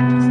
Thanks.